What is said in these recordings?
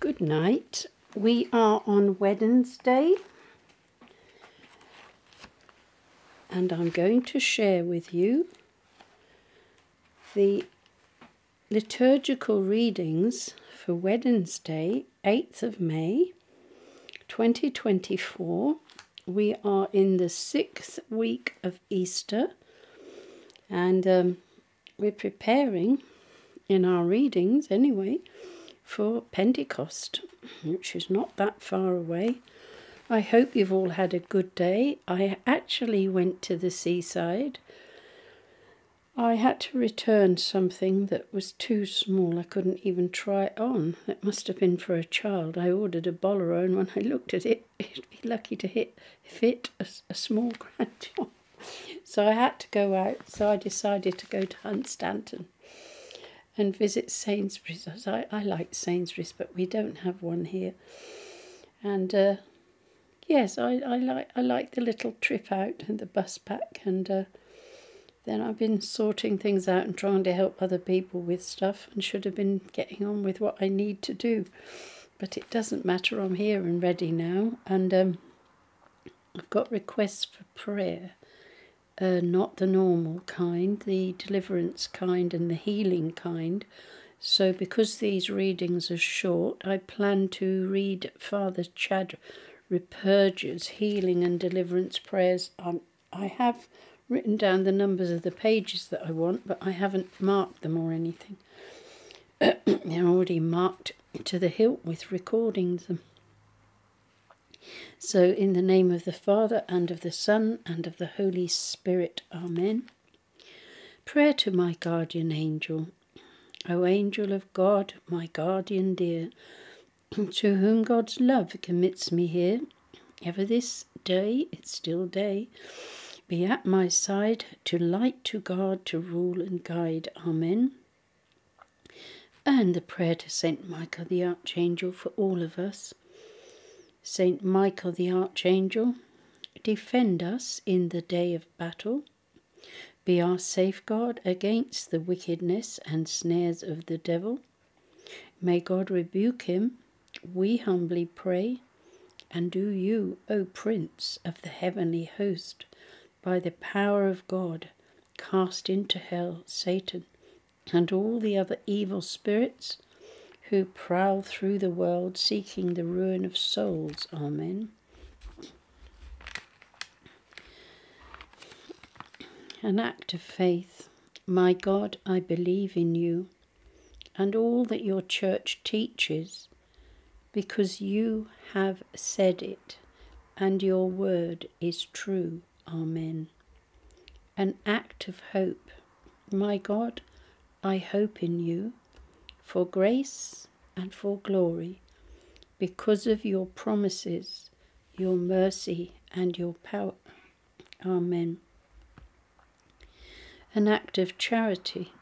Good night. We are on Wednesday, and I'm going to share with you the liturgical readings for Wednesday, 8th of May 2024. We are in the sixth week of Easter, and um, we're preparing in our readings anyway for Pentecost, which is not that far away. I hope you've all had a good day. I actually went to the seaside. I had to return something that was too small. I couldn't even try it on. It must have been for a child. I ordered a bolero, and when I looked at it, it'd be lucky to hit fit a, a small grandchild. So I had to go out. So I decided to go to Hunstanton and visit Sainsbury's. I, I like Sainsbury's, but we don't have one here. And uh, yes, I, I like I like the little trip out and the bus back, and uh, then I've been sorting things out and trying to help other people with stuff, and should have been getting on with what I need to do, but it doesn't matter. I'm here and ready now, and um, I've got requests for prayer uh, not the normal kind, the deliverance kind and the healing kind. So, because these readings are short, I plan to read Father Chad Ripperger's healing and deliverance prayers. Um, I have written down the numbers of the pages that I want, but I haven't marked them or anything. They're already marked to the hilt with recording them. So, in the name of the Father, and of the Son, and of the Holy Spirit, Amen. Prayer to my guardian angel. O angel of God, my guardian dear, to whom God's love commits me here, ever this day, it's still day, be at my side to light, to guard, to rule and guide. Amen. And the prayer to Saint Michael the Archangel for all of us. Saint Michael the Archangel, defend us in the day of battle. Be our safeguard against the wickedness and snares of the devil. May God rebuke him, we humbly pray. And do you, O Prince of the heavenly host, by the power of God, cast into hell Satan and all the other evil spirits who prowl through the world seeking the ruin of souls. Amen. An act of faith. My God, I believe in you and all that your church teaches, because you have said it, and your word is true. Amen. An act of hope. My God, I hope in you for grace and for glory, because of your promises, your mercy, and your power. Amen. An act of charity.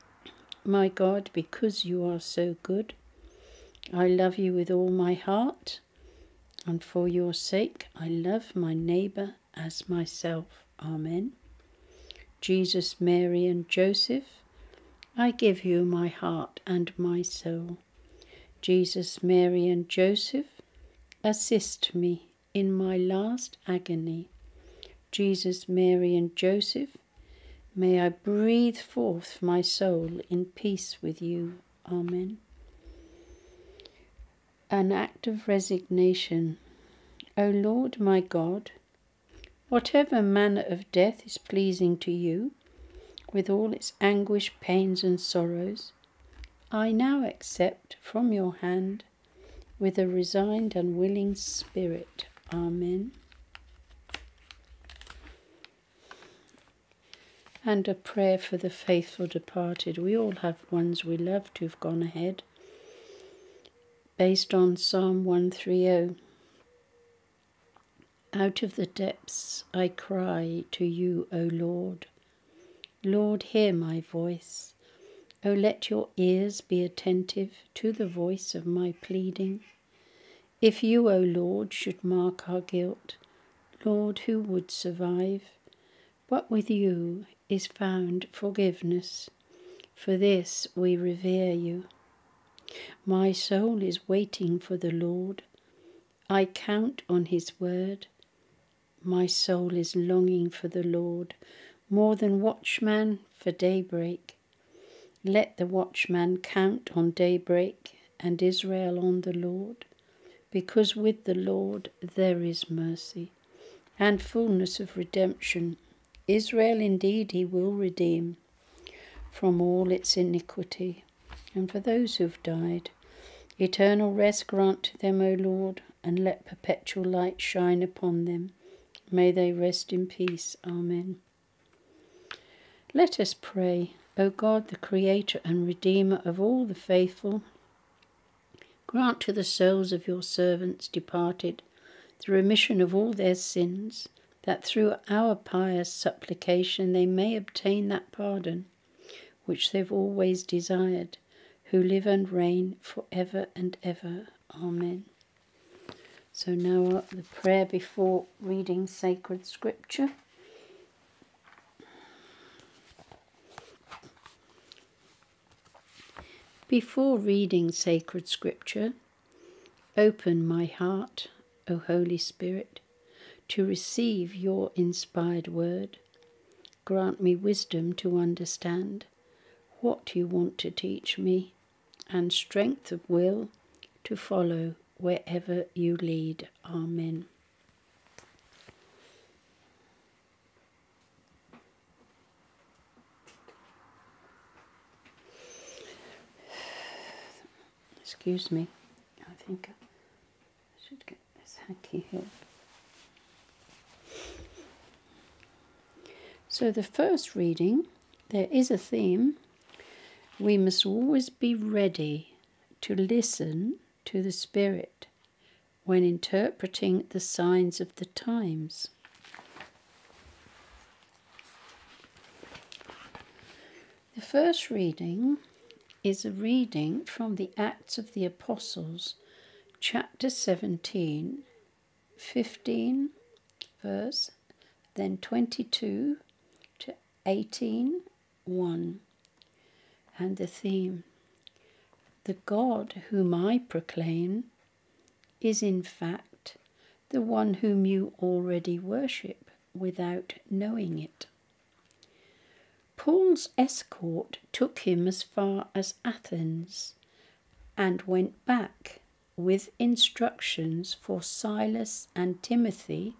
My God, because you are so good, I love you with all my heart, and for your sake I love my neighbour as myself. Amen. Jesus, Mary, and Joseph, I give you my heart and my soul. Jesus, Mary, and Joseph, assist me in my last agony. Jesus, Mary, and Joseph, may I breathe forth my soul in peace with you. Amen. An act of resignation. O Lord my God, whatever manner of death is pleasing to you, with all its anguish, pains, and sorrows, I now accept from your hand with a resigned and willing spirit. Amen. And a prayer for the faithful departed. We all have ones we loved who've gone ahead. Based on Psalm 130. Out of the depths I cry to you, O Lord. Lord, hear my voice. O let your ears be attentive to the voice of my pleading. If you, O Lord, should mark our guilt, Lord, who would survive? But with you is found forgiveness. For this we revere you. My soul is waiting for the Lord. I count on his word. My soul is longing for the Lord more than watchman for daybreak. Let the watchman count on daybreak and Israel on the Lord, because with the Lord there is mercy and fullness of redemption. Israel indeed he will redeem from all its iniquity. And for those who've died, eternal rest grant to them, O Lord, and let perpetual light shine upon them. May they rest in peace. Amen. Let us pray, O God, the Creator and Redeemer of all the faithful, grant to the souls of your servants departed the remission of all their sins, that through our pious supplication they may obtain that pardon which they've always desired, who live and reign for ever and ever. Amen. So now the prayer before reading sacred scripture. Before reading sacred scripture, open my heart, O Holy Spirit, to receive your inspired word. Grant me wisdom to understand what you want to teach me and strength of will to follow wherever you lead. Amen. Excuse me. I think I should get this hanky here. So, the first reading, there is a theme. We must always be ready to listen to the Spirit when interpreting the signs of the times. The first reading is a reading from the Acts of the Apostles, chapter 17, 15 verse, then 22 to 18, 1. And the theme The God whom I proclaim is in fact the one whom you already worship without knowing it. Paul's escort took him as far as Athens and went back with instructions for Silas and Timothy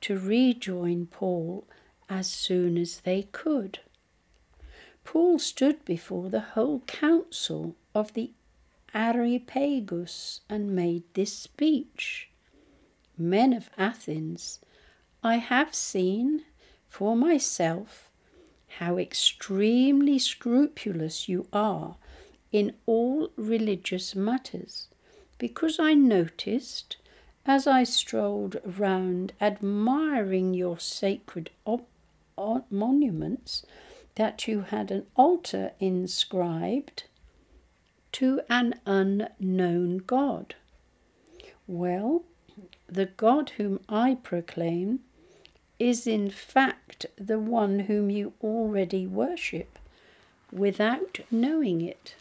to rejoin Paul as soon as they could. Paul stood before the whole council of the Areopagus and made this speech Men of Athens, I have seen for myself how extremely scrupulous you are in all religious matters, because I noticed as I strolled round admiring your sacred monuments that you had an altar inscribed to an unknown God. Well, the God whom I proclaim is in fact the one whom you already worship without knowing it,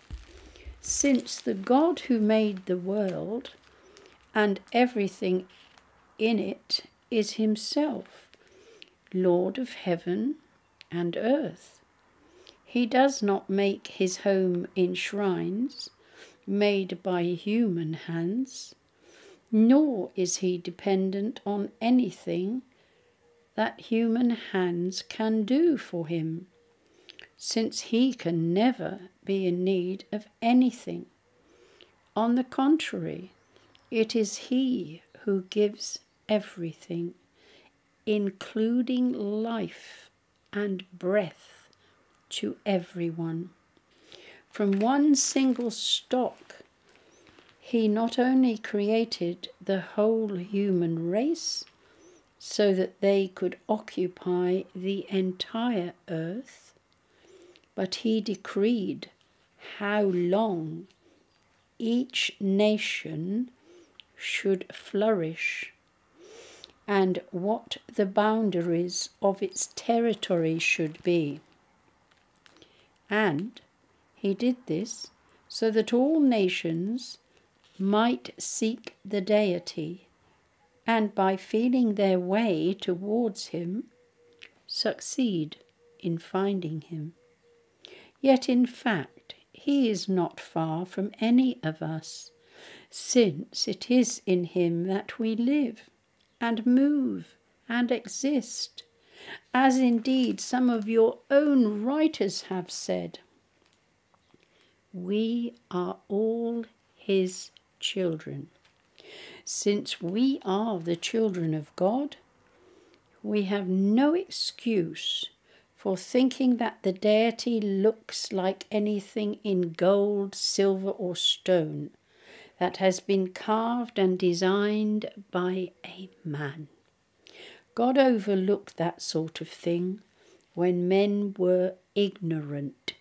since the God who made the world and everything in it is himself, Lord of heaven and earth. He does not make his home in shrines made by human hands, nor is he dependent on anything that human hands can do for him, since he can never be in need of anything. On the contrary, it is he who gives everything, including life and breath, to everyone. From one single stock, he not only created the whole human race, so that they could occupy the entire earth, but he decreed how long each nation should flourish and what the boundaries of its territory should be. And he did this so that all nations might seek the deity and by feeling their way towards him succeed in finding him. Yet in fact, he is not far from any of us, since it is in him that we live and move and exist, as indeed some of your own writers have said. We are all his children. Since we are the children of God, we have no excuse for thinking that the deity looks like anything in gold, silver, or stone that has been carved and designed by a man. God overlooked that sort of thing when men were ignorant.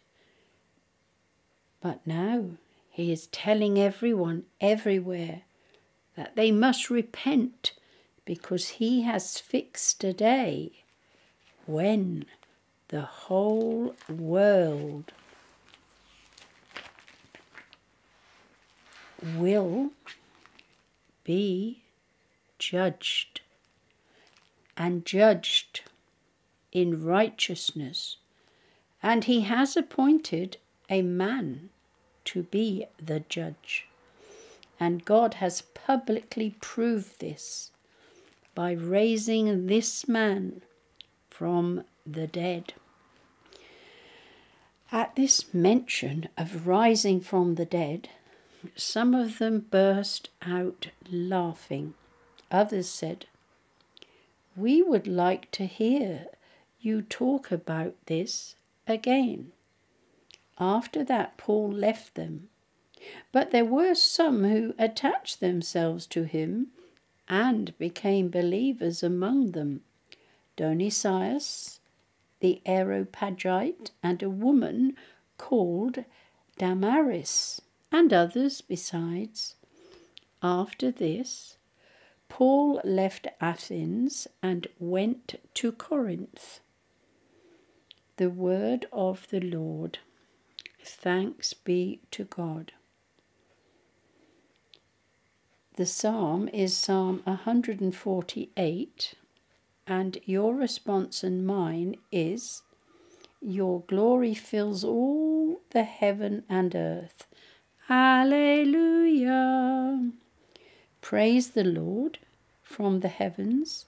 But now he is telling everyone everywhere that they must repent because he has fixed a day when the whole world will be judged and judged in righteousness, and he has appointed a man to be the judge. And God has publicly proved this by raising this man from the dead. At this mention of rising from the dead, some of them burst out laughing. Others said, We would like to hear you talk about this again. After that, Paul left them. But there were some who attached themselves to him and became believers among them Dionysius, the Areopagite, and a woman called Damaris, and others besides. After this, Paul left Athens and went to Corinth. The word of the Lord. Thanks be to God. The psalm is Psalm 148, and your response and mine is Your glory fills all the heaven and earth. Alleluia! Praise the Lord from the heavens,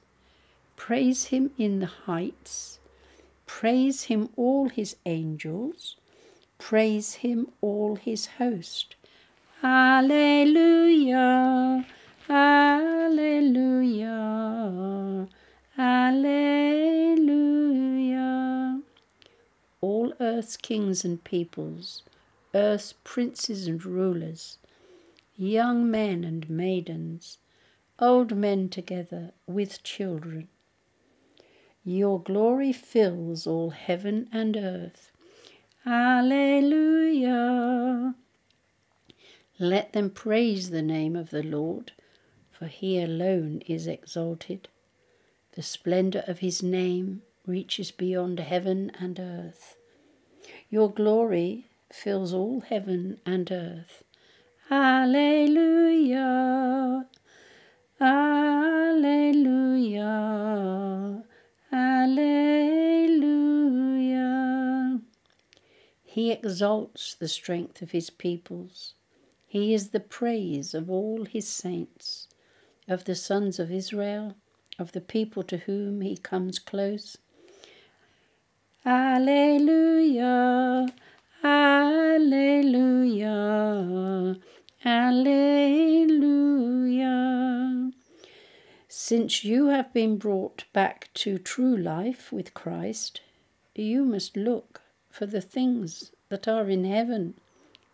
praise him in the heights, praise him all his angels Praise him, all his host. Alleluia, Alleluia, Alleluia. All earth's kings and peoples, earth's princes and rulers, young men and maidens, old men together with children. Your glory fills all heaven and earth. Alleluia. Let them praise the name of the Lord, for he alone is exalted. The splendour of his name reaches beyond heaven and earth. Your glory fills all heaven and earth. Alleluia. Alleluia. Alleluia. He exalts the strength of his peoples. He is the praise of all his saints, of the sons of Israel, of the people to whom he comes close. Alleluia, Alleluia, Alleluia. Since you have been brought back to true life with Christ, you must look for the things that are in heaven,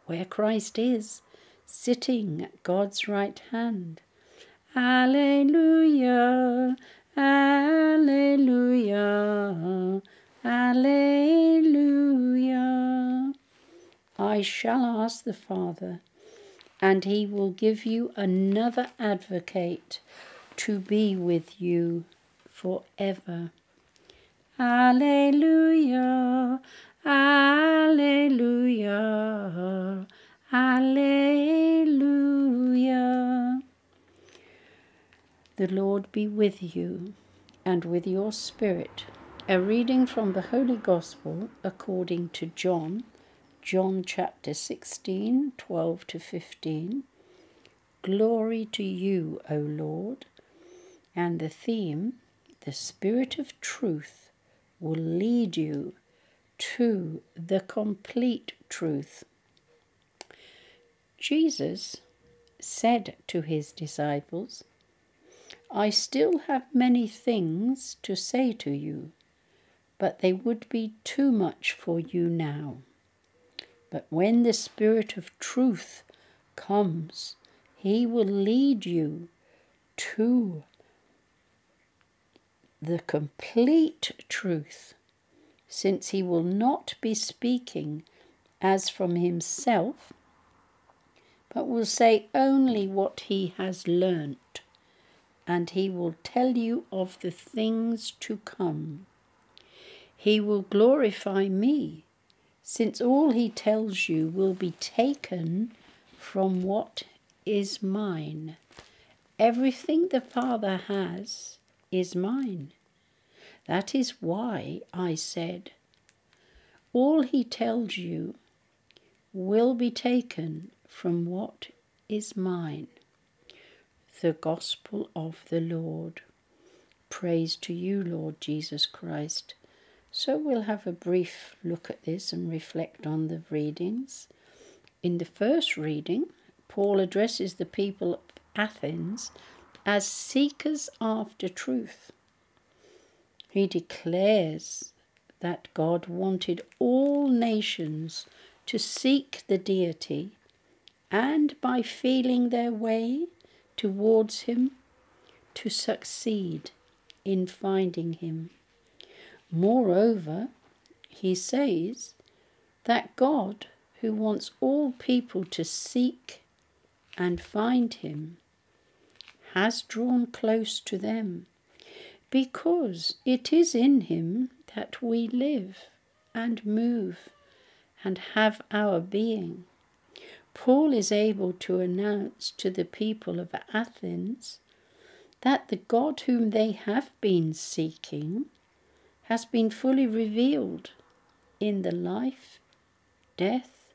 where Christ is, sitting at God's right hand. Alleluia, Alleluia, Alleluia. I shall ask the Father, and he will give you another advocate to be with you forever. Alleluia, Alleluia, Hallelujah. The Lord be with you and with your spirit. A reading from the Holy Gospel according to John, John chapter 16, 12 to 15. Glory to you, O Lord. And the theme, the Spirit of Truth, will lead you to the complete truth. Jesus said to his disciples, I still have many things to say to you, but they would be too much for you now. But when the Spirit of truth comes, he will lead you to the complete truth, since he will not be speaking as from himself, but will say only what he has learnt and he will tell you of the things to come. He will glorify me, since all he tells you will be taken from what is mine. Everything the Father has is mine. That is why I said, All he tells you will be taken from what is mine the gospel of the Lord. Praise to you, Lord Jesus Christ. So we'll have a brief look at this and reflect on the readings. In the first reading, Paul addresses the people of Athens as seekers after truth. He declares that God wanted all nations to seek the deity and by feeling their way towards Him to succeed in finding Him. Moreover, he says that God, who wants all people to seek and find Him, has drawn close to them because it is in Him that we live and move and have our being. Paul is able to announce to the people of Athens that the God whom they have been seeking has been fully revealed in the life, death,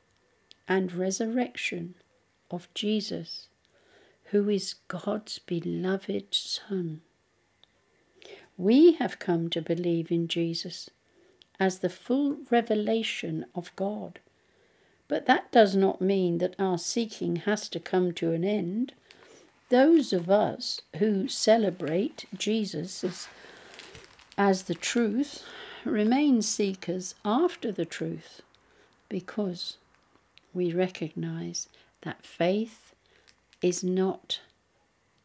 and resurrection of Jesus, who is God's beloved Son. We have come to believe in Jesus as the full revelation of God but that does not mean that our seeking has to come to an end. Those of us who celebrate Jesus as, as the truth remain seekers after the truth because we recognize that faith is not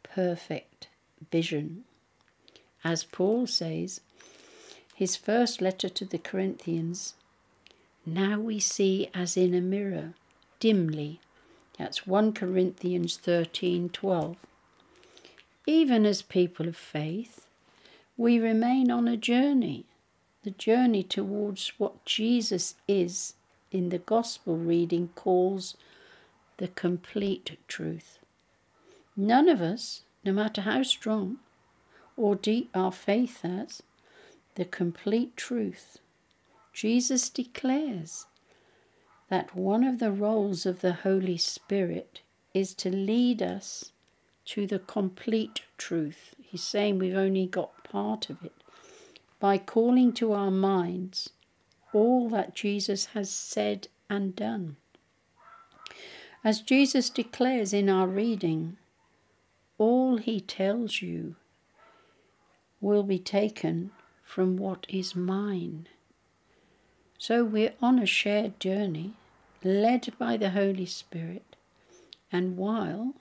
perfect vision. As Paul says, his first letter to the Corinthians now we see as in a mirror, dimly. That's 1 Corinthians 13 12. Even as people of faith, we remain on a journey, the journey towards what Jesus is in the Gospel reading calls the complete truth. None of us, no matter how strong or deep our faith has, the complete truth Jesus declares that one of the roles of the Holy Spirit is to lead us to the complete truth. He's saying we've only got part of it by calling to our minds all that Jesus has said and done. As Jesus declares in our reading, all he tells you will be taken from what is mine. So we're on a shared journey, led by the Holy Spirit, and while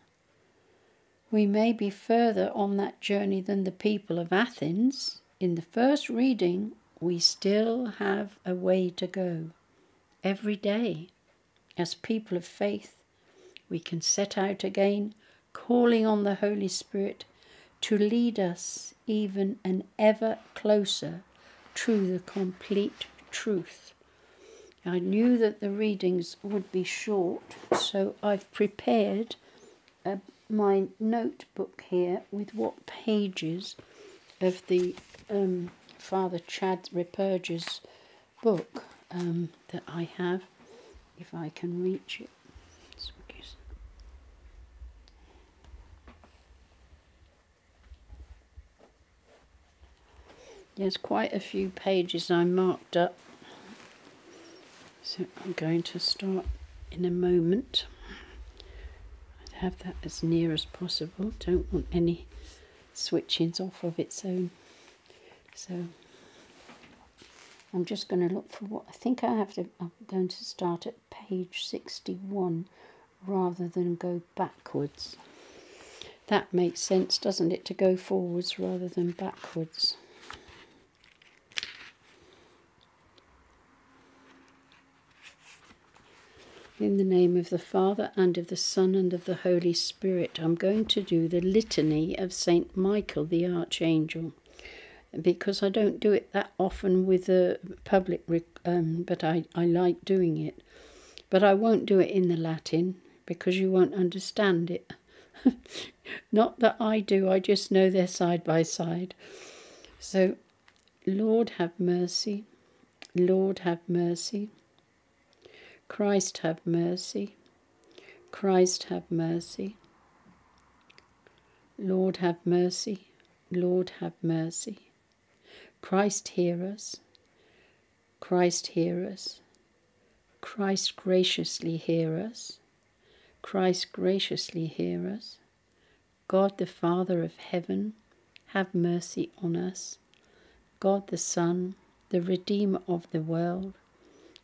we may be further on that journey than the people of Athens, in the first reading, we still have a way to go. Every day, as people of faith, we can set out again, calling on the Holy Spirit to lead us even an ever closer to the complete truth. I knew that the readings would be short, so I've prepared uh, my notebook here with what pages of the um, Father Chad Ripperger's book um, that I have, if I can reach it. There's quite a few pages I marked up so I'm going to start in a moment. i have that as near as possible. Don't want any switchings off of its own. So I'm just going to look for what I think I have to. I'm going to start at page 61 rather than go backwards. That makes sense, doesn't it, to go forwards rather than backwards. In the name of the Father, and of the Son, and of the Holy Spirit, I'm going to do the litany of Saint Michael the Archangel. Because I don't do it that often with the public, um, but I, I like doing it. But I won't do it in the Latin because you won't understand it. Not that I do, I just know they're side by side. So, Lord have mercy, Lord have mercy. Christ have mercy. Christ have mercy. Lord have mercy. Lord have mercy. Christ hear us. Christ hear us. Christ graciously hear us. Christ graciously hear us. God the Father of heaven, have mercy on us. God the Son, the Redeemer of the world,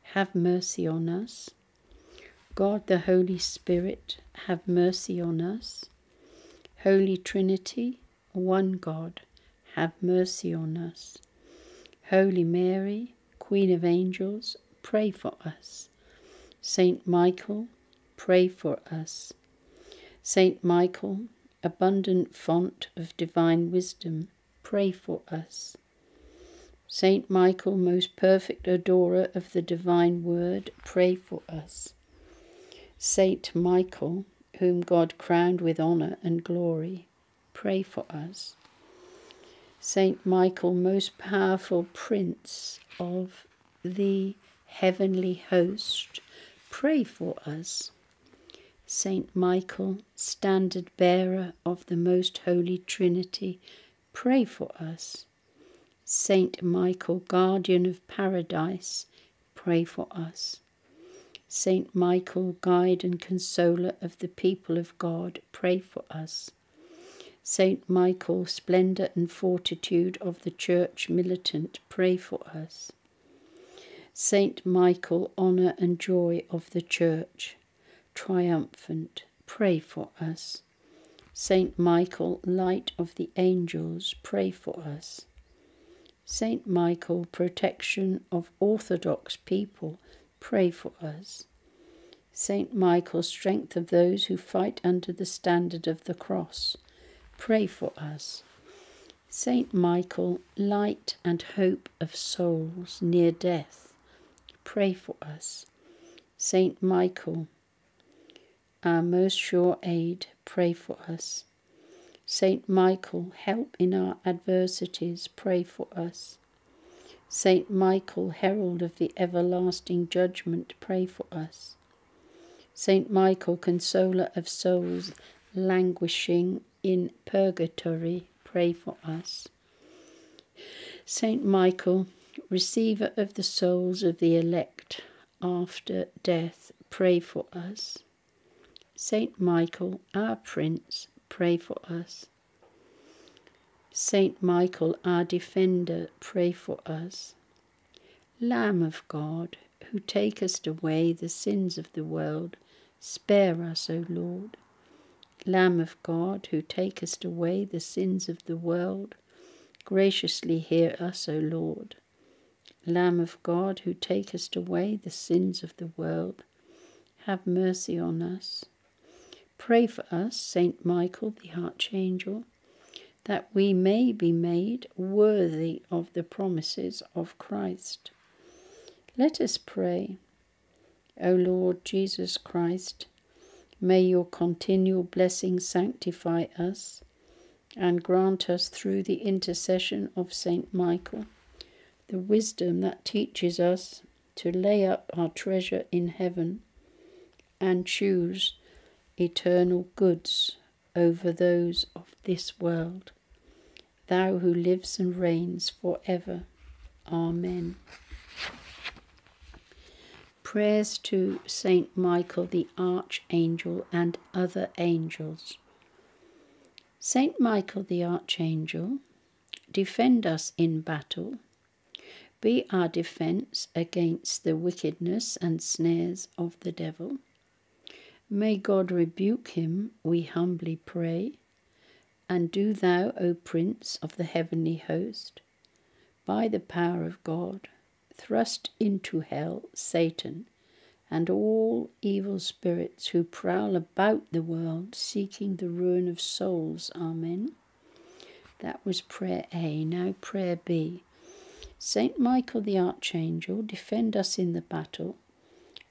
have mercy on us. God the Holy Spirit, have mercy on us. Holy Trinity, one God, have mercy on us. Holy Mary, Queen of Angels, pray for us. Saint Michael, pray for us. Saint Michael, abundant font of divine wisdom, pray for us. Saint Michael, most perfect adorer of the divine word, pray for us. Saint Michael, whom God crowned with honour and glory, pray for us. Saint Michael, most powerful prince of the heavenly host, pray for us. Saint Michael, standard bearer of the most holy Trinity, pray for us. Saint Michael, guardian of paradise, pray for us. Saint Michael, guide and consoler of the people of God, pray for us. Saint Michael, splendour and fortitude of the Church militant, pray for us. Saint Michael, honour and joy of the Church, triumphant, pray for us. Saint Michael, light of the angels, pray for us. Saint Michael, protection of Orthodox people, pray for us. Saint Michael, strength of those who fight under the standard of the cross, pray for us. Saint Michael, light and hope of souls near death, pray for us. Saint Michael, our most sure aid, pray for us. Saint Michael, help in our adversities, pray for us. Saint Michael, herald of the everlasting judgment, pray for us. Saint Michael, consoler of souls languishing in purgatory, pray for us. Saint Michael, receiver of the souls of the elect after death, pray for us. Saint Michael, our Prince, pray for us. Saint Michael, our defender, pray for us. Lamb of God, who takest away the sins of the world, spare us, O Lord. Lamb of God, who takest away the sins of the world, graciously hear us, O Lord. Lamb of God, who takest away the sins of the world, have mercy on us. Pray for us, Saint Michael the Archangel, that we may be made worthy of the promises of Christ. Let us pray. O Lord Jesus Christ, may your continual blessing sanctify us and grant us through the intercession of Saint Michael the wisdom that teaches us to lay up our treasure in heaven and choose eternal goods over those of this world. Thou who lives and reigns for ever. Amen. Prayers to Saint Michael the Archangel and other angels. Saint Michael the Archangel, defend us in battle. Be our defence against the wickedness and snares of the devil. May God rebuke him, we humbly pray. And do thou, O Prince of the heavenly host, by the power of God, thrust into hell Satan and all evil spirits who prowl about the world seeking the ruin of souls. Amen. That was prayer A. Now, prayer B. Saint Michael the Archangel, defend us in the battle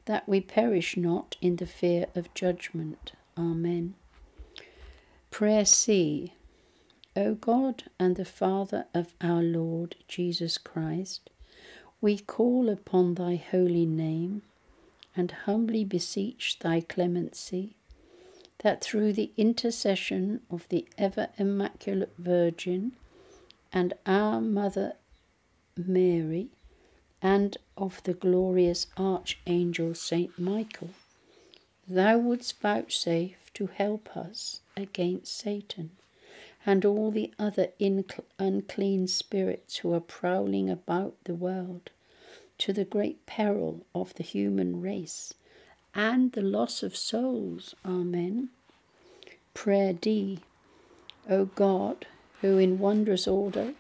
that we perish not in the fear of judgment. Amen. Prayer C. O God and the Father of our Lord Jesus Christ, we call upon thy holy name and humbly beseech thy clemency, that through the intercession of the ever immaculate Virgin and our Mother Mary, and of the glorious Archangel Saint Michael, thou wouldst vouchsafe to help us against Satan and all the other unclean spirits who are prowling about the world, to the great peril of the human race and the loss of souls. Amen. Prayer D. O God, who in wondrous order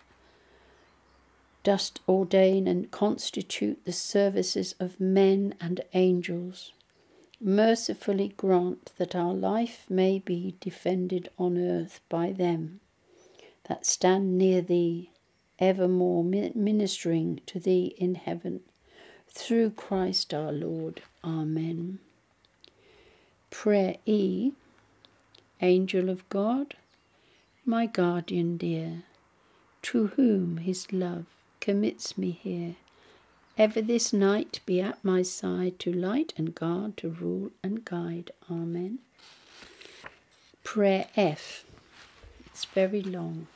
dost ordain and constitute the services of men and angels. Mercifully grant that our life may be defended on earth by them that stand near thee, evermore ministering to thee in heaven. Through Christ our Lord. Amen. Prayer E Angel of God, my guardian dear, to whom his love commits me here. Ever this night be at my side to light and guard, to rule and guide. Amen. Prayer F. It's very long.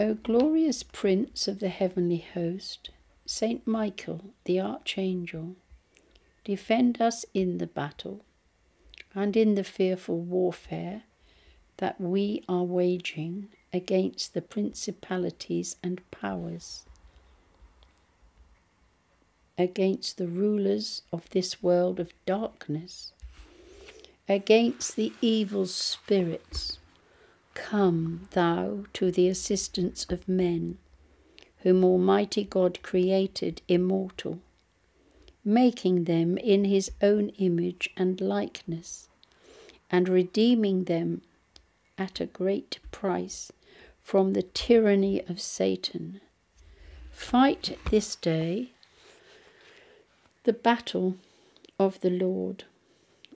O glorious Prince of the heavenly host, Saint Michael the Archangel, defend us in the battle and in the fearful warfare that we are waging against the principalities and powers, against the rulers of this world of darkness, against the evil spirits. Come thou to the assistance of men, whom Almighty God created immortal, making them in his own image and likeness, and redeeming them at a great price from the tyranny of Satan. Fight this day the battle of the Lord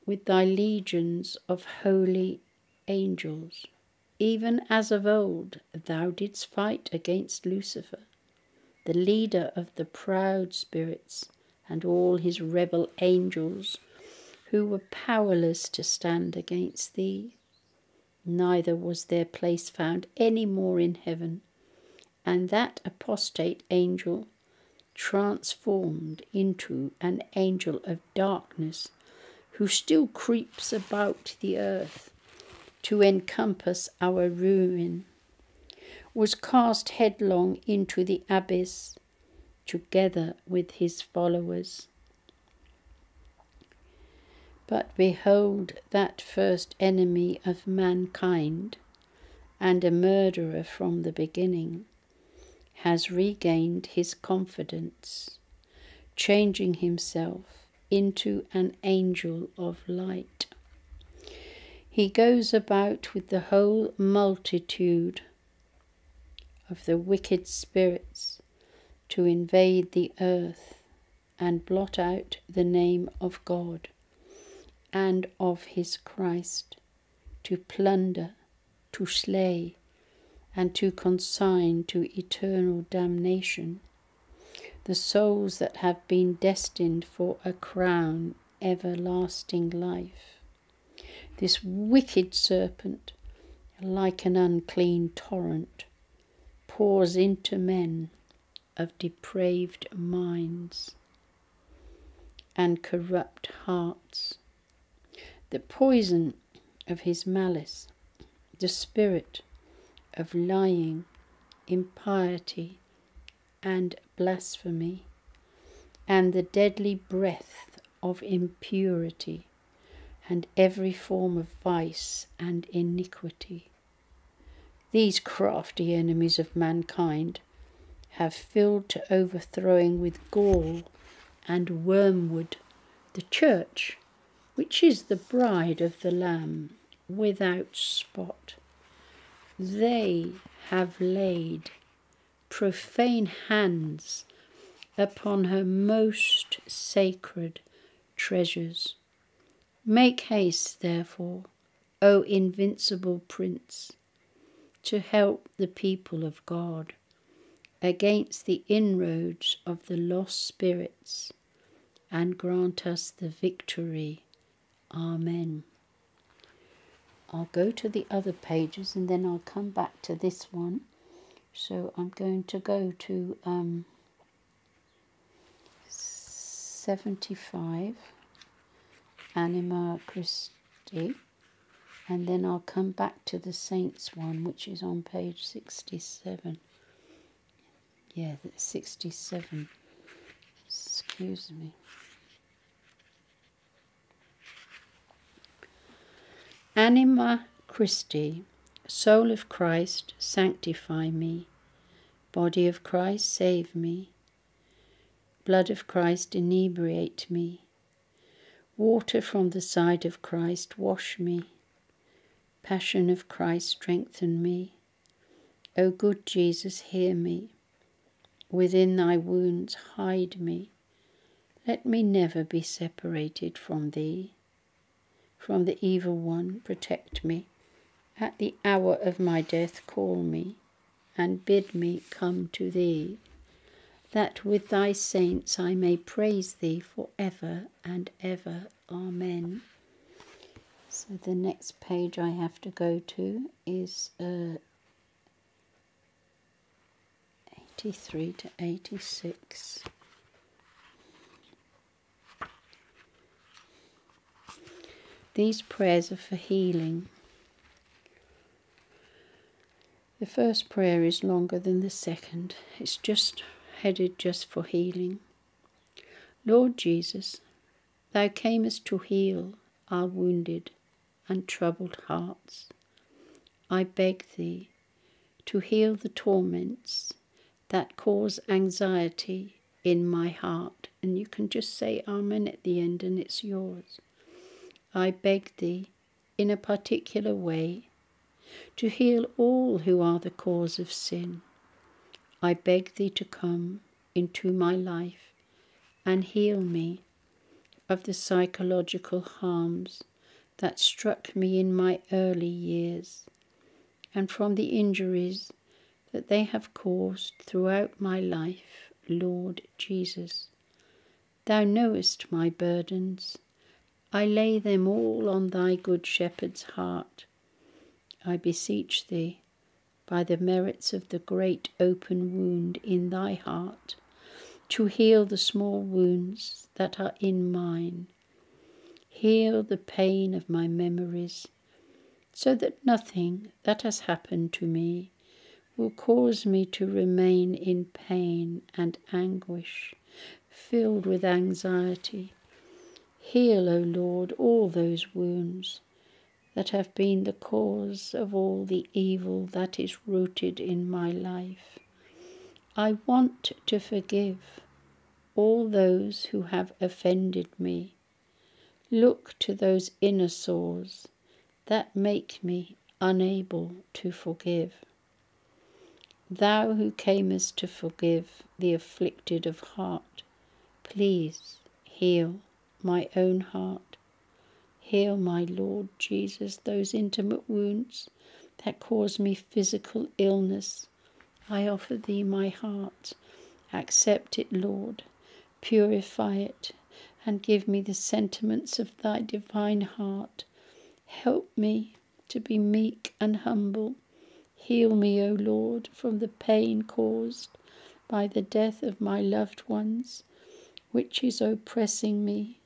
with thy legions of holy angels, even as of old thou didst fight against Lucifer, the leader of the proud spirits, and all his rebel angels who were powerless to stand against thee neither was their place found any more in heaven. And that apostate angel, transformed into an angel of darkness, who still creeps about the earth to encompass our ruin, was cast headlong into the abyss together with his followers. But behold, that first enemy of mankind and a murderer from the beginning has regained his confidence, changing himself into an angel of light. He goes about with the whole multitude of the wicked spirits to invade the earth and blot out the name of God and of his Christ, to plunder, to slay, and to consign to eternal damnation the souls that have been destined for a crown, everlasting life. This wicked serpent, like an unclean torrent, pours into men of depraved minds and corrupt hearts. The poison of his malice, the spirit of lying, impiety, and blasphemy, and the deadly breath of impurity, and every form of vice and iniquity. These crafty enemies of mankind have filled to overthrowing with gall and wormwood the church, which is the bride of the Lamb, without spot. They have laid profane hands upon her most sacred treasures. Make haste, therefore, O invincible Prince, to help the people of God against the inroads of the lost spirits and grant us the victory. Amen. I'll go to the other pages and then I'll come back to this one. So I'm going to go to um, 75 Anima Christi and then I'll come back to the Saints one which is on page 67. Yeah, 67. Excuse me. Anima Christi Soul of Christ, sanctify me. Body of Christ, save me. Blood of Christ, inebriate me. Water from the side of Christ, wash me. Passion of Christ, strengthen me. O good Jesus, hear me. Within thy wounds, hide me. Let me never be separated from thee. From the evil one, protect me. At the hour of my death, call me and bid me come to thee, that with thy saints I may praise thee for ever and ever. Amen. So the next page I have to go to is uh, 83 to 86. These prayers are for healing. The first prayer is longer than the second. It's just headed just for healing. Lord Jesus, Thou camest to heal our wounded and troubled hearts. I beg Thee to heal the torments that cause anxiety in my heart. And you can just say Amen at the end and it's yours. I beg Thee in a particular way to heal all who are the cause of sin. I beg thee to come into my life and heal me of the psychological harms that struck me in my early years and from the injuries that they have caused throughout my life, Lord Jesus. Thou knowest my burdens. I lay them all on thy good shepherd's heart I beseech thee, by the merits of the great open wound in thy heart, to heal the small wounds that are in mine. Heal the pain of my memories, so that nothing that has happened to me will cause me to remain in pain and anguish, filled with anxiety. Heal, O Lord, all those wounds that have been the cause of all the evil that is rooted in my life. I want to forgive all those who have offended me. Look to those inner sores that make me unable to forgive. Thou who camest to forgive the afflicted of heart, Please heal my own heart. Heal, my Lord Jesus, those intimate wounds that cause me physical illness. I offer thee my heart. Accept it, Lord. Purify it and give me the sentiments of thy divine heart. Help me to be meek and humble. Heal me, O Lord, from the pain caused by the death of my loved ones, which is oppressing me.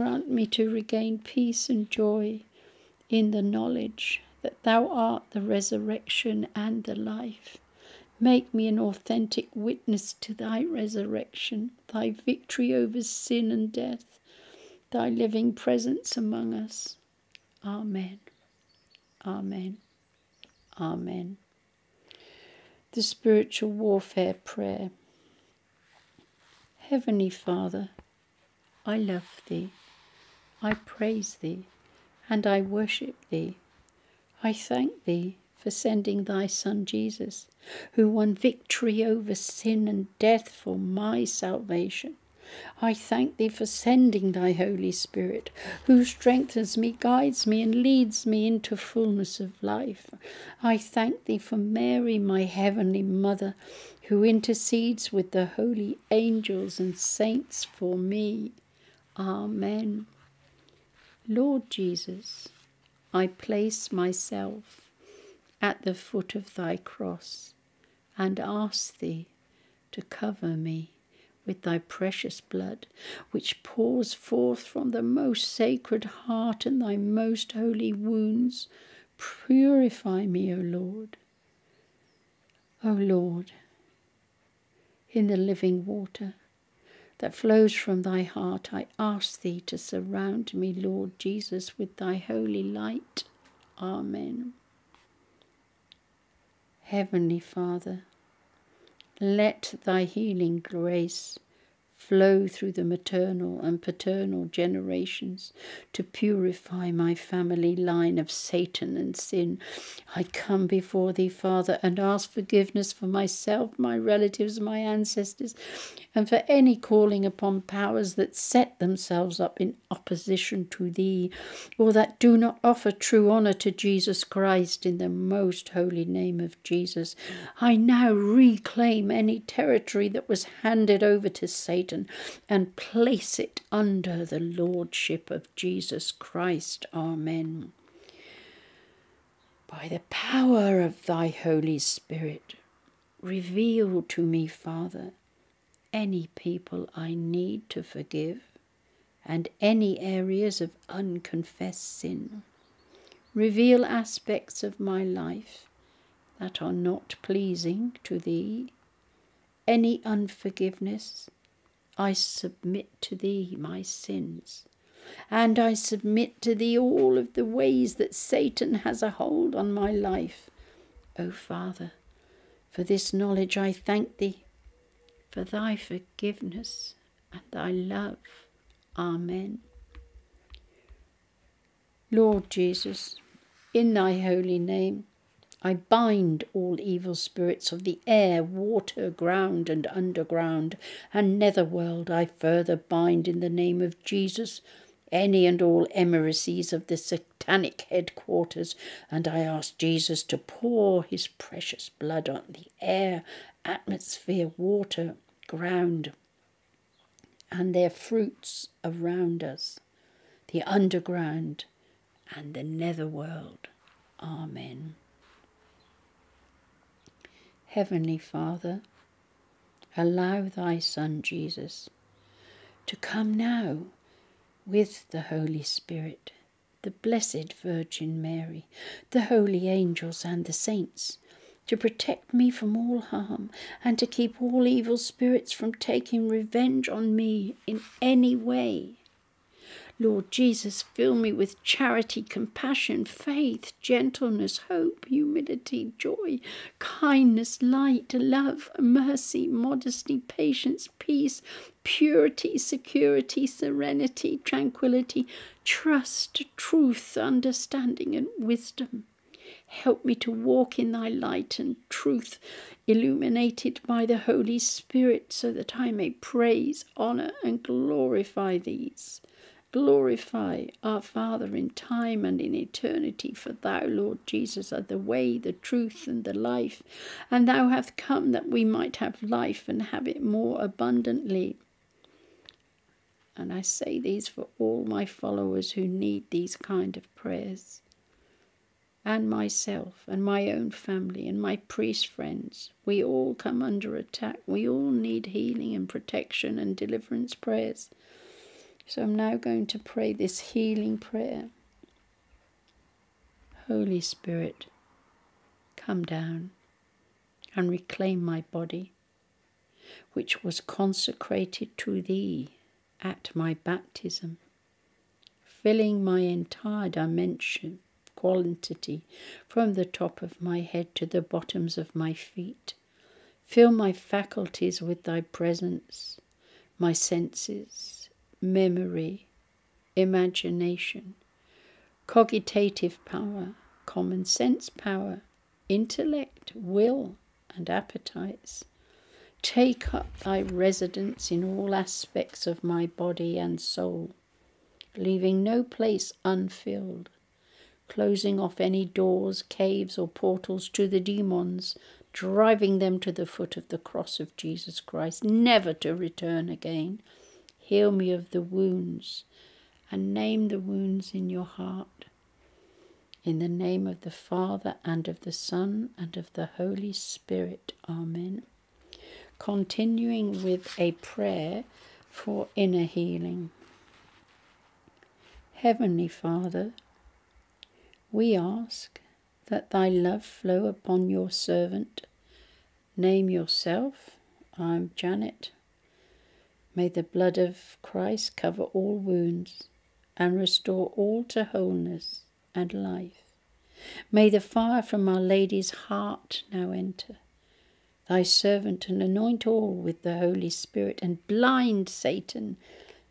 Grant me to regain peace and joy in the knowledge that Thou art the resurrection and the life. Make me an authentic witness to Thy resurrection, Thy victory over sin and death, Thy living presence among us. Amen. Amen. Amen the spiritual warfare prayer. Heavenly Father, I love Thee, I praise Thee, and I worship Thee. I thank Thee for sending Thy Son Jesus, who won victory over sin and death for my salvation. I thank thee for sending thy Holy Spirit, who strengthens me, guides me, and leads me into fullness of life. I thank thee for Mary, my heavenly mother, who intercedes with the holy angels and saints for me. Amen. Lord Jesus, I place myself at the foot of thy cross and ask thee to cover me with thy precious blood, which pours forth from the most sacred heart and thy most holy wounds. Purify me, O Lord. O Lord, in the living water that flows from thy heart, I ask thee to surround me, Lord Jesus, with thy holy light. Amen. Heavenly Father, let thy healing grace flow through the maternal and paternal generations to purify my family line of Satan and sin. I come before thee, Father, and ask forgiveness for myself, my relatives, my ancestors, and for any calling upon powers that set themselves up in opposition to thee, or that do not offer true honour to Jesus Christ in the most holy name of Jesus. I now reclaim any territory that was handed over to Satan and place it under the lordship of Jesus Christ. Amen. By the power of thy Holy Spirit, reveal to me, Father, any people I need to forgive and any areas of unconfessed sin. Reveal aspects of my life that are not pleasing to Thee, any unforgiveness. I submit to Thee my sins, and I submit to Thee all of the ways that Satan has a hold on my life. O Father, for this knowledge I thank Thee for thy forgiveness and thy love. Amen. Lord Jesus, in thy holy name, I bind all evil spirits of the air, water, ground, and underground, and netherworld. I further bind in the name of Jesus any and all emissaries of the satanic headquarters, and I ask Jesus to pour his precious blood on the air, atmosphere, water, ground, and their fruits around us, the underground and the netherworld. Amen. Heavenly Father, allow thy Son Jesus to come now with the Holy Spirit, the Blessed Virgin Mary, the holy angels, and the saints, to protect me from all harm, and to keep all evil spirits from taking revenge on me in any way. Lord Jesus, fill me with charity, compassion, faith, gentleness, hope, humility, joy, kindness, light, love, mercy, modesty, patience, peace, purity, security, serenity, tranquility, trust, truth, understanding, and wisdom. Help me to walk in thy light and truth, illuminated by the Holy Spirit, so that I may praise, honour, and glorify these. Glorify our Father in time and in eternity, for thou, Lord Jesus, art the way, the truth, and the life, and thou hast come that we might have life and have it more abundantly. And I say these for all my followers who need these kind of prayers, and myself, and my own family, and my priest friends. We all come under attack. We all need healing and protection and deliverance prayers. So I'm now going to pray this healing prayer. Holy Spirit, come down and reclaim my body, which was consecrated to Thee at my baptism, filling my entire dimension, quantity, from the top of my head to the bottoms of my feet. Fill my faculties with Thy presence, my senses, memory, imagination, cogitative power, common sense power, intellect, will, and appetites. Take up thy residence in all aspects of my body and soul, leaving no place unfilled, closing off any doors, caves, or portals to the demons, driving them to the foot of the cross of Jesus Christ, never to return again Heal me of the wounds, and name the wounds in your heart. In the name of the Father, and of the Son, and of the Holy Spirit. Amen. Continuing with a prayer for inner healing. Heavenly Father, we ask that thy love flow upon your servant. Name yourself. I'm Janet. May the blood of Christ cover all wounds and restore all to wholeness and life. May the fire from Our Lady's heart now enter thy servant and anoint all with the Holy Spirit and blind Satan.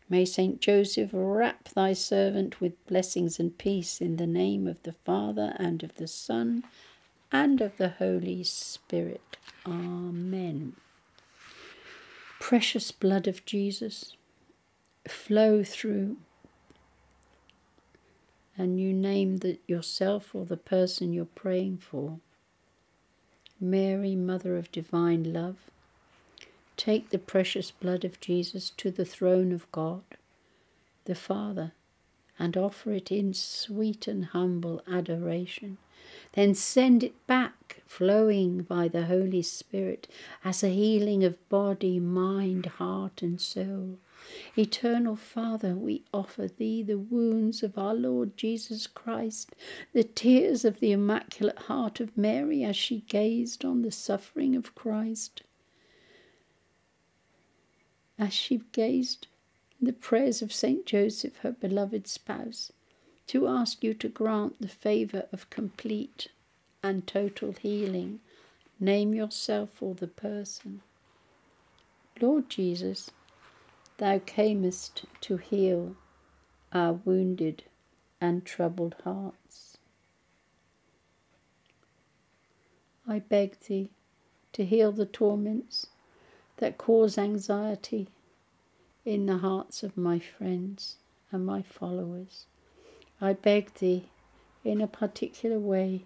May Saint Joseph wrap thy servant with blessings and peace in the name of the Father and of the Son and of the Holy Spirit. Amen precious blood of Jesus flow through and you name the, yourself or the person you're praying for. Mary, Mother of Divine Love, take the precious blood of Jesus to the throne of God, the Father, and offer it in sweet and humble adoration then send it back, flowing by the Holy Spirit, as a healing of body, mind, heart, and soul. Eternal Father, we offer Thee the wounds of our Lord Jesus Christ, the tears of the Immaculate Heart of Mary as she gazed on the suffering of Christ. As she gazed the prayers of Saint Joseph, her beloved spouse, to ask you to grant the favour of complete and total healing. Name yourself or the person. Lord Jesus, Thou camest to heal our wounded and troubled hearts. I beg Thee to heal the torments that cause anxiety in the hearts of my friends and my followers. I beg thee, in a particular way,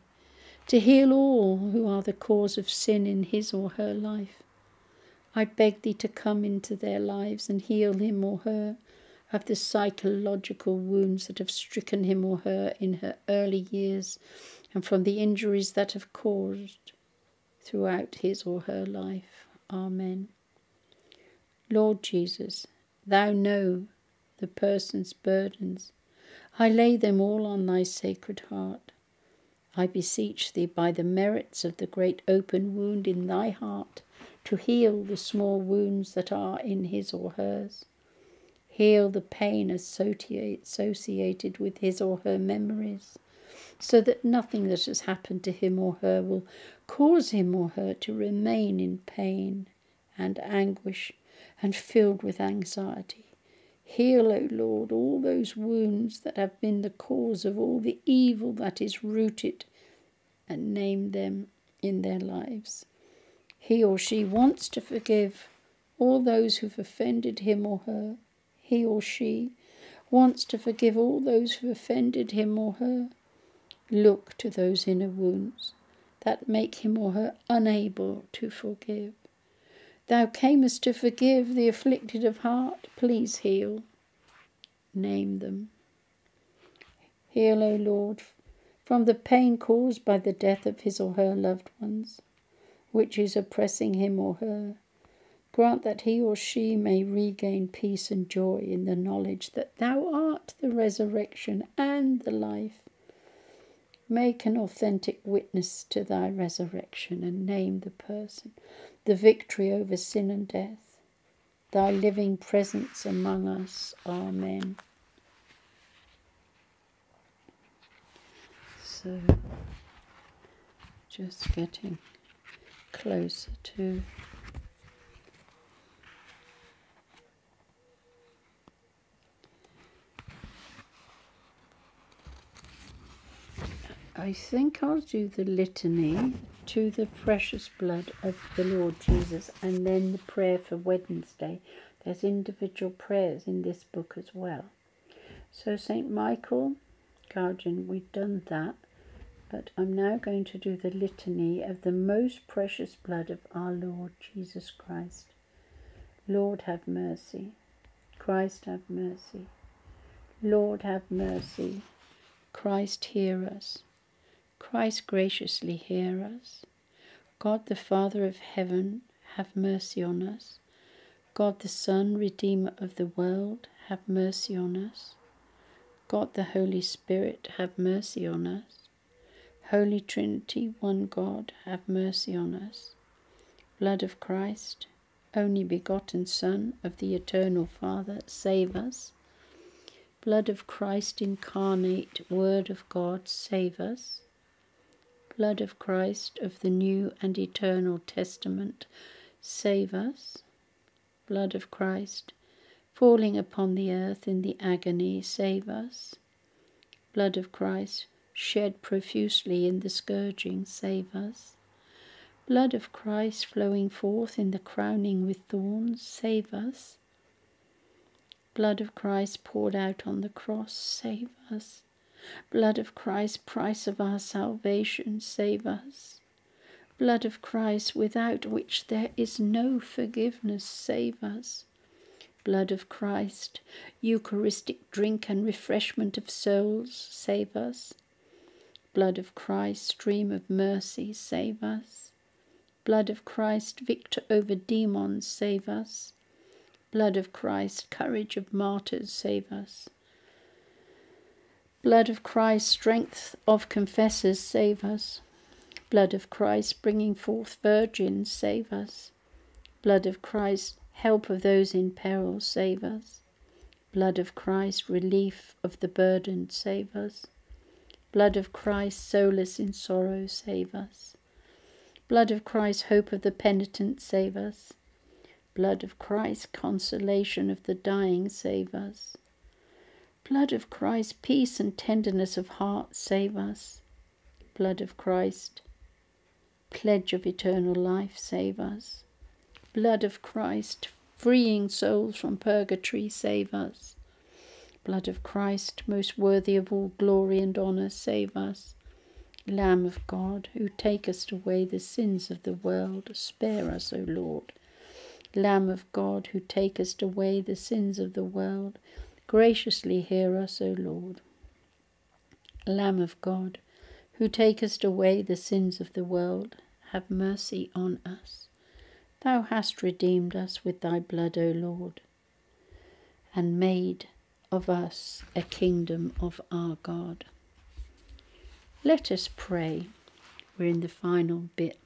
to heal all who are the cause of sin in his or her life. I beg thee to come into their lives and heal him or her of the psychological wounds that have stricken him or her in her early years and from the injuries that have caused throughout his or her life. Amen. Lord Jesus, thou know the person's burdens I lay them all on thy sacred heart. I beseech thee by the merits of the great open wound in thy heart to heal the small wounds that are in his or hers. Heal the pain associated with his or her memories, so that nothing that has happened to him or her will cause him or her to remain in pain and anguish and filled with anxiety. Heal, O Lord, all those wounds that have been the cause of all the evil that is rooted and name them in their lives. He or she wants to forgive all those who've offended him or her. He or she wants to forgive all those who've offended him or her. Look to those inner wounds that make him or her unable to forgive. Thou camest to forgive the afflicted of heart, please heal. Name them. Heal, O Lord, from the pain caused by the death of his or her loved ones, which is oppressing him or her. Grant that he or she may regain peace and joy in the knowledge that Thou art the resurrection and the life. Make an authentic witness to Thy resurrection and name the person, the victory over sin and death, Thy living presence among us. Amen. So, just getting closer to I think I'll do the litany to the precious blood of the Lord Jesus and then the prayer for Wednesday. There's individual prayers in this book as well. So, St. Michael, Guardian, we've done that but I'm now going to do the litany of the most precious blood of our Lord Jesus Christ. Lord, have mercy. Christ, have mercy. Lord, have mercy. Christ, hear us. Christ, graciously hear us. God, the Father of heaven, have mercy on us. God, the Son, Redeemer of the world, have mercy on us. God, the Holy Spirit, have mercy on us. Holy Trinity, one God, have mercy on us. Blood of Christ, only begotten Son of the eternal Father, save us. Blood of Christ incarnate, Word of God, save us. Blood of Christ of the New and Eternal Testament, save us. Blood of Christ, falling upon the earth in the agony, save us. Blood of Christ, shed profusely in the scourging, save us. Blood of Christ flowing forth in the crowning with thorns, save us. Blood of Christ poured out on the cross, save us. Blood of Christ, price of our salvation, save us. Blood of Christ, without which there is no forgiveness, save us. Blood of Christ, Eucharistic drink and refreshment of souls, save us. Blood of Christ, stream of mercy, save us. Blood of Christ, victor over demons, save us. Blood of Christ, courage of martyrs, save us. Blood of Christ, strength of confessors, save us. Blood of Christ, bringing forth virgins, save us. Blood of Christ, help of those in peril, save us. Blood of Christ, relief of the burdened, save us. Blood of Christ, solace in sorrow, save us. Blood of Christ, hope of the penitent, save us. Blood of Christ, consolation of the dying, save us. Blood of Christ, peace and tenderness of heart, save us. Blood of Christ, pledge of eternal life, save us. Blood of Christ, freeing souls from purgatory, save us. Blood of Christ, most worthy of all glory and honour, save us. Lamb of God, who takest away the sins of the world, spare us, O Lord. Lamb of God, who takest away the sins of the world, graciously hear us, O Lord. Lamb of God, who takest away the sins of the world, have mercy on us. Thou hast redeemed us with thy blood, O Lord, and made of us a kingdom of our God. Let us pray. We're in the final bit.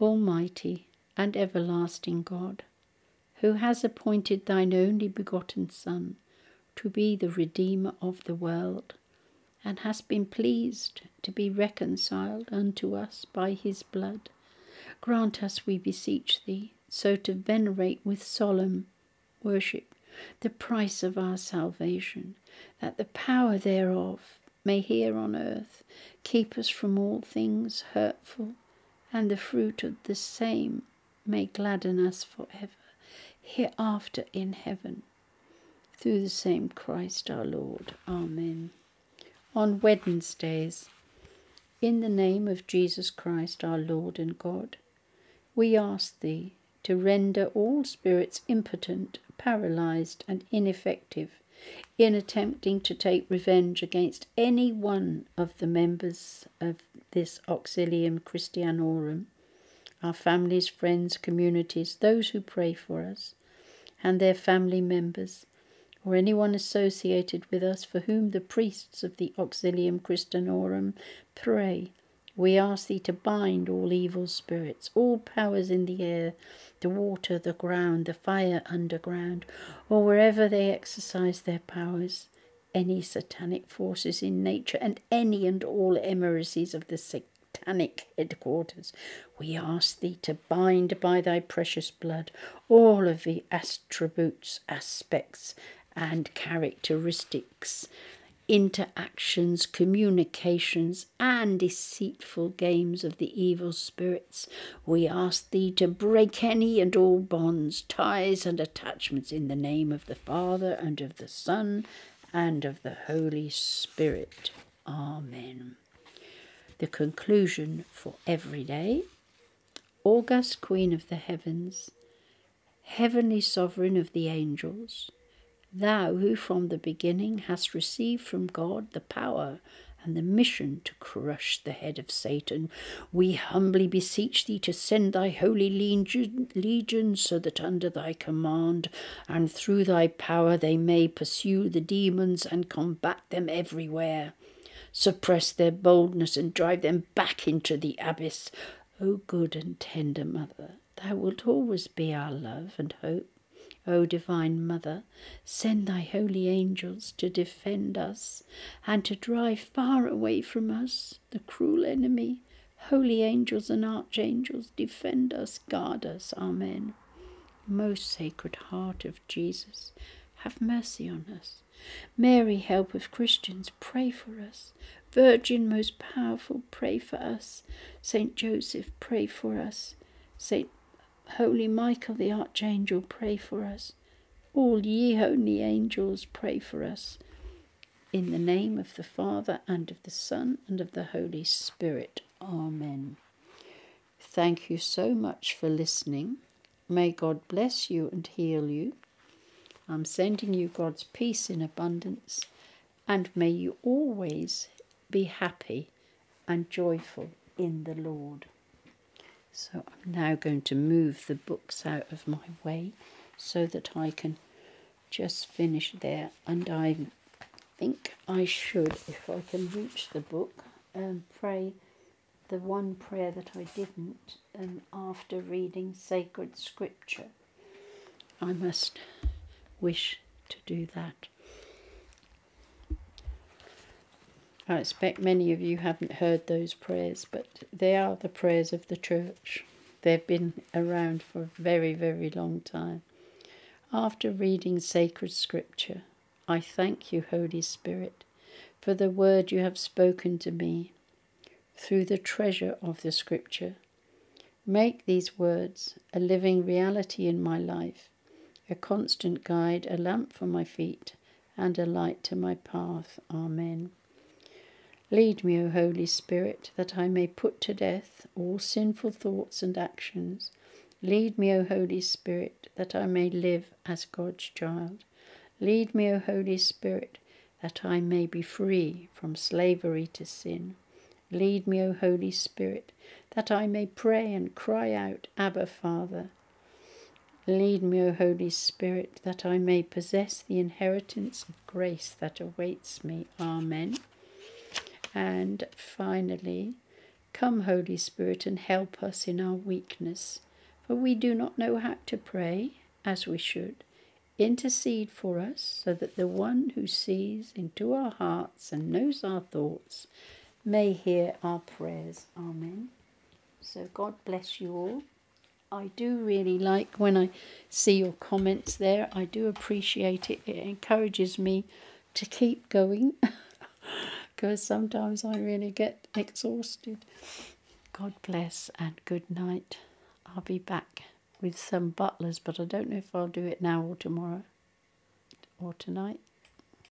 Almighty and everlasting God, who has appointed thine only begotten Son to be the Redeemer of the world, and hast been pleased to be reconciled unto us by his blood, grant us, we beseech thee, so to venerate with solemn worship the price of our salvation, that the power thereof may here on earth keep us from all things hurtful, and the fruit of the same may gladden us for ever, hereafter in heaven. Through the same Christ our Lord. Amen. On Wednesdays, in the name of Jesus Christ our Lord and God, we ask Thee to render all spirits impotent, paralyzed, and ineffective in attempting to take revenge against any one of the members of this Auxilium Christianorum, our families, friends, communities, those who pray for us, and their family members, or anyone associated with us for whom the priests of the Auxilium Christianorum pray. We ask thee to bind all evil spirits, all powers in the air, the water, the ground, the fire underground, or wherever they exercise their powers, any satanic forces in nature, and any and all emissaries of the satanic headquarters. We ask thee to bind by thy precious blood all of the attributes, aspects, and characteristics interactions, communications, and deceitful games of the evil spirits. We ask thee to break any and all bonds, ties, and attachments in the name of the Father, and of the Son, and of the Holy Spirit. Amen. The conclusion for every day August Queen of the Heavens, Heavenly Sovereign of the Angels, Thou who from the beginning hast received from God the power and the mission to crush the head of Satan, we humbly beseech thee to send thy holy legion, legions so that under thy command and through thy power they may pursue the demons and combat them everywhere. Suppress their boldness and drive them back into the abyss. O good and tender Mother, thou wilt always be our love and hope. O Divine Mother, send thy holy angels to defend us and to drive far away from us the cruel enemy. Holy angels and archangels, defend us, guard us. Amen. Most Sacred Heart of Jesus, have mercy on us. Mary, help of Christians, pray for us. Virgin most powerful, pray for us. Saint Joseph, pray for us. Saint Holy Michael the Archangel, pray for us. All ye holy angels, pray for us. In the name of the Father, and of the Son, and of the Holy Spirit. Amen. Thank you so much for listening. May God bless you and heal you. I'm sending you God's peace in abundance, and may you always be happy and joyful in the Lord. So I'm now going to move the books out of my way so that I can just finish there. And I think I should, if I can reach the book, um, pray the one prayer that I didn't um, after reading sacred scripture. I must wish to do that. I expect many of you haven't heard those prayers, but they are the prayers of the church. They've been around for a very, very long time. After reading sacred scripture, I thank you, Holy Spirit, for the word you have spoken to me through the treasure of the scripture. Make these words a living reality in my life, a constant guide, a lamp for my feet, and a light to my path. Amen. Lead me, O Holy Spirit, that I may put to death all sinful thoughts and actions. Lead me, O Holy Spirit, that I may live as God's child. Lead me, O Holy Spirit, that I may be free from slavery to sin. Lead me, O Holy Spirit, that I may pray and cry out, Abba, Father. Lead me, O Holy Spirit, that I may possess the inheritance of grace that awaits me. Amen. And finally, come, Holy Spirit, and help us in our weakness, for we do not know how to pray as we should. Intercede for us so that the one who sees into our hearts and knows our thoughts may hear our prayers. Amen. So, God bless you all. I do really like when I see your comments there. I do appreciate it. It encourages me to keep going. because sometimes I really get exhausted. God bless and good night. I'll be back with some butlers, but I don't know if I'll do it now or tomorrow or tonight.